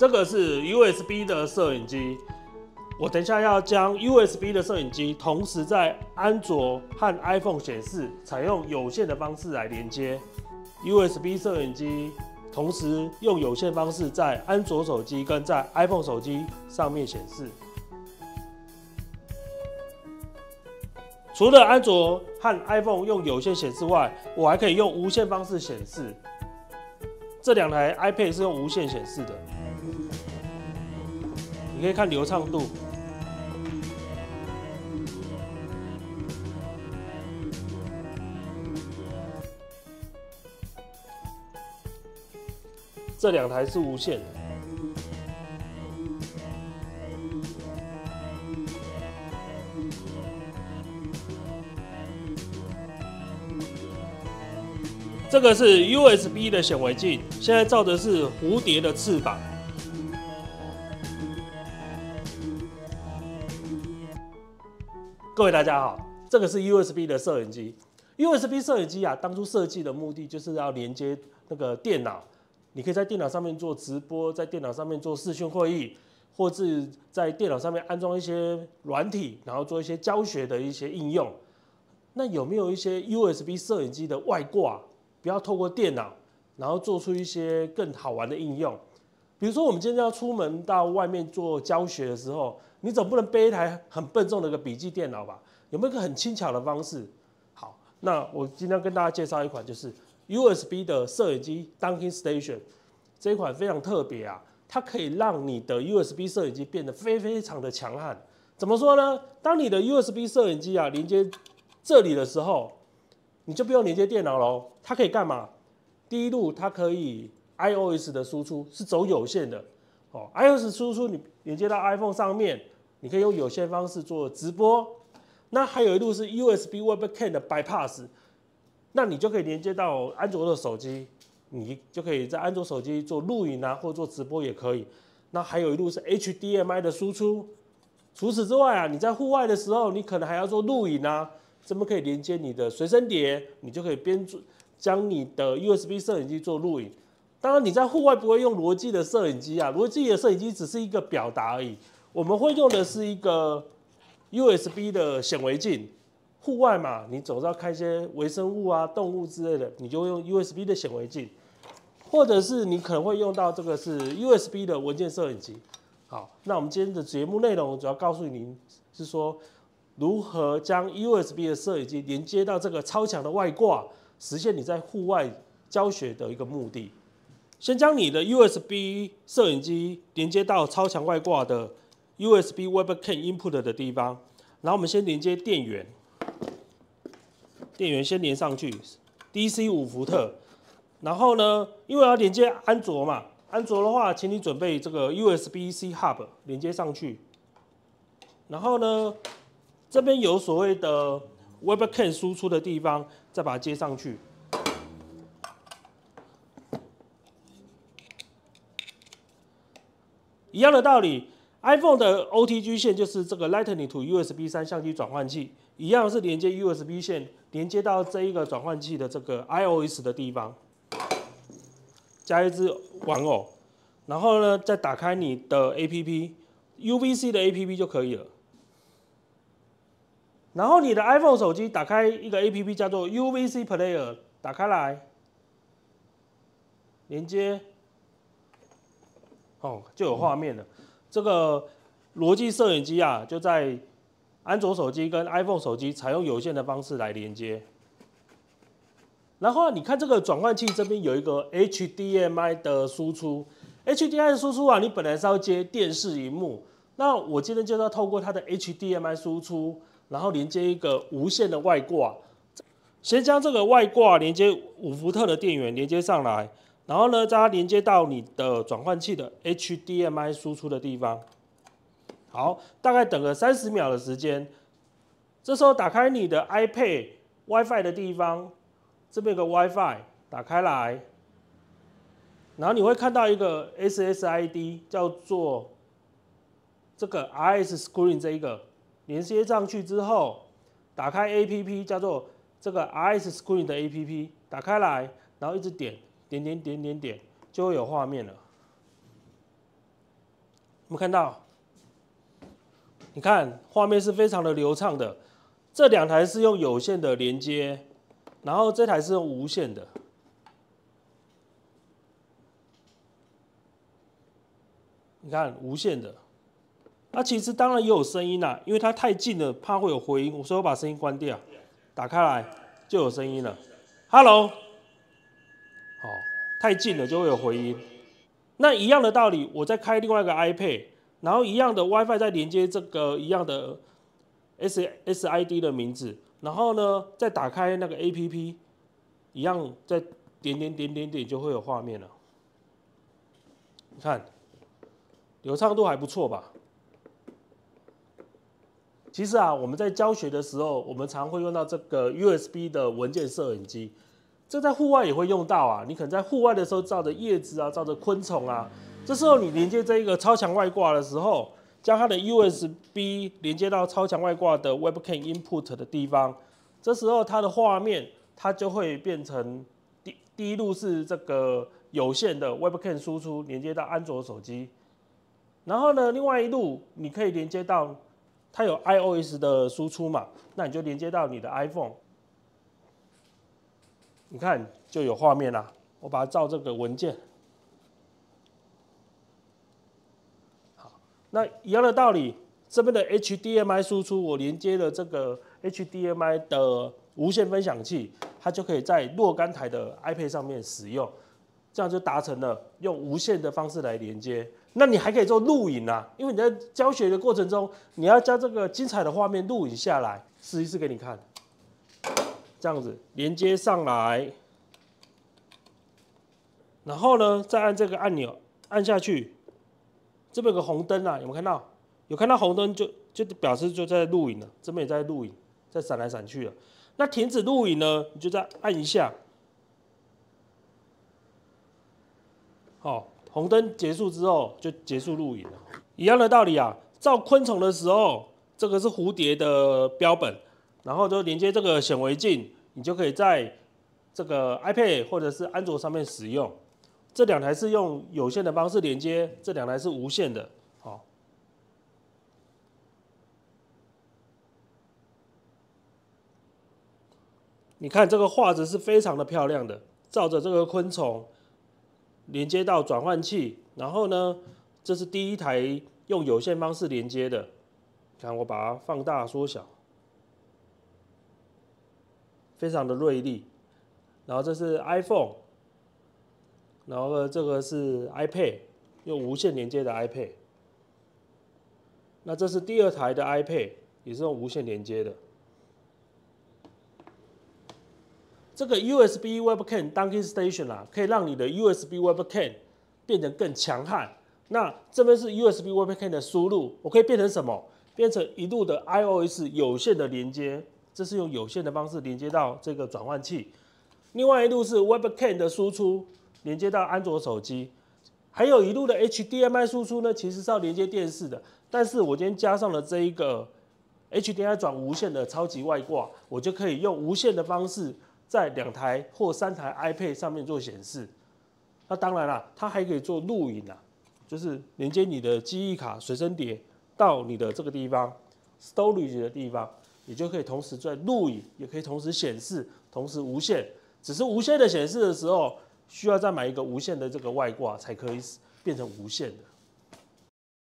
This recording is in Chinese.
这个是 USB 的摄影机。我等一下要将 USB 的摄影机同时在安卓和 iPhone 显示，采用有线的方式来连接 USB 摄影机，同时用有线方式在安卓手机跟在 iPhone 手机上面显示。除了安卓和 iPhone 用有线显示外，我还可以用无线方式显示。这两台 iPad 是用无线显示的，你可以看流畅度。这两台是无线的。这个是 USB 的显微镜，现在照的是蝴蝶的翅膀。各位大家好，这个是 USB 的摄影机。USB 摄影机啊，当初设计的目的就是要连接那个电脑。你可以在电脑上面做直播，在电脑上面做视讯会议，或是在电脑上面安装一些软体，然后做一些教学的一些应用。那有没有一些 USB 摄影机的外挂，不要透过电脑，然后做出一些更好玩的应用？比如说，我们今天要出门到外面做教学的时候，你总不能背一台很笨重的一个笔记电脑吧？有没有一个很轻巧的方式？好，那我今天跟大家介绍一款，就是。USB 的摄影机 Dunking Station 这一款非常特别啊，它可以让你的 USB 摄影机变得非非常的强悍。怎么说呢？当你的 USB 摄影机啊连接这里的时候，你就不用连接电脑喽。它可以干嘛？第一路它可以 iOS 的输出是走有线的哦，iOS 输出你连接到 iPhone 上面，你可以用有线方式做直播。那还有一路是 USB Webcam 的 Bypass。那你就可以连接到安卓的手机，你就可以在安卓手机做录影啊，或做直播也可以。那还有一路是 HDMI 的输出。除此之外啊，你在户外的时候，你可能还要做录影啊，怎么可以连接你的随身碟，你就可以边做将你的 USB 摄影机做录影。当然你在户外不会用罗技的摄影机啊，罗技的摄影机只是一个表达而已。我们会用的是一个 USB 的显微镜。户外嘛，你总是要看一些微生物啊、动物之类的，你就用 USB 的显微镜，或者是你可能会用到这个是 USB 的文件摄影机。好，那我们今天的节目内容主要告诉您是说，如何将 USB 的摄影机连接到这个超强的外挂，实现你在户外教学的一个目的。先将你的 USB 摄影机连接到超强外挂的 USB Webcam Input 的地方，然后我们先连接电源。电源先连上去，DC 五伏特，然后呢，因为要连接安卓嘛，安卓的话，请你准备这个 USB-C hub 连接上去，然后呢，这边有所谓的 Webcam 输出的地方，再把它接上去，一样的道理，iPhone 的 OTG 线就是这个 Lightning to USB 三相机转换器。一样是连接 USB 线，连接到这一个转换器的这个 iOS 的地方，加一只玩偶，然后呢，再打开你的 APP，UVC 的 APP 就可以了。然后你的 iPhone 手机打开一个 APP 叫做 UVC Player，打开来，连接，哦，就有画面了。这个逻辑摄影机啊，就在。安卓手机跟 iPhone 手机采用有线的方式来连接，然后你看这个转换器这边有一个 HDMI 的输出，HDMI 输出啊，你本来是要接电视荧幕，那我今天就是要透过它的 HDMI 输出，然后连接一个无线的外挂，先将这个外挂连接五伏特的电源连接上来，然后呢，再连接到你的转换器的 HDMI 输出的地方。好，大概等个三十秒的时间，这时候打开你的 iPad WiFi 的地方，这边有个 WiFi，打开来，然后你会看到一个 SSID，叫做这个 RS Screen 这一个，连接上去之后，打开 APP，叫做这个 RS Screen 的 APP，打开来，然后一直点点点点点点，就会有画面了。我们看到？你看画面是非常的流畅的。这两台是用有线的连接，然后这台是用无线的。你看无线的，那其实当然也有声音啦，因为它太近了，怕会有回音，所以我把声音关掉，打开来就有声音了。Hello，太近了就会有回音。那一样的道理，我再开另外一个 iPad，然后一样的 WiFi 再连接这个一样的 S S I D 的名字，然后呢再打开那个 A P P，一样再点点点点点就会有画面了。你看。流畅度还不错吧？其实啊，我们在教学的时候，我们常会用到这个 USB 的文件摄影机，这在户外也会用到啊。你可能在户外的时候照着叶子啊，照着昆虫啊，这时候你连接这一个超强外挂的时候，将它的 USB 连接到超强外挂的 Webcam input 的地方，这时候它的画面它就会变成第第一路是这个有线的 Webcam 输出连接到安卓手机。然后呢，另外一路你可以连接到，它有 iOS 的输出嘛，那你就连接到你的 iPhone，你看就有画面啦。我把它照这个文件，好，那一样的道理，这边的 HDMI 输出我连接了这个 HDMI 的无线分享器，它就可以在若干台的 iPad 上面使用，这样就达成了用无线的方式来连接。那你还可以做录影啊，因为你在教学的过程中，你要将这个精彩的画面录影下来，试一试给你看。这样子连接上来，然后呢，再按这个按钮按下去，这边有个红灯啊，有没有看到？有看到红灯就就表示就在录影了，这边也在录影，在闪来闪去了。那停止录影呢，你就再按一下，好。红灯结束之后就结束录影了，一样的道理啊。照昆虫的时候，这个是蝴蝶的标本，然后就连接这个显微镜，你就可以在这个 iPad 或者是安卓上面使用。这两台是用有线的方式连接，这两台是无线的。好，你看这个画质是非常的漂亮的，照着这个昆虫。连接到转换器，然后呢，这是第一台用有线方式连接的。看我把它放大缩小，非常的锐利。然后这是 iPhone，然后呢，这个是 iPad，用无线连接的 iPad。那这是第二台的 iPad，也是用无线连接的。这个 USB Webcam Docking Station 啊，可以让你的 USB Webcam 变得更强悍。那这边是 USB Webcam 的输入，我可以变成什么？变成一路的 iOS 有线的连接，这是用有线的方式连接到这个转换器。另外一路是 Webcam 的输出，连接到安卓手机。还有一路的 HDMI 输出呢，其实是要连接电视的。但是我今天加上了这一个 HDMI 转无线的超级外挂，我就可以用无线的方式。在两台或三台 iPad 上面做显示，那当然了，它还可以做录影啊，就是连接你的记忆卡随身碟到你的这个地方 storage 的地方，你就可以同时在录影，也可以同时显示，同时无线。只是无线的显示的时候，需要再买一个无线的这个外挂才可以变成无线的。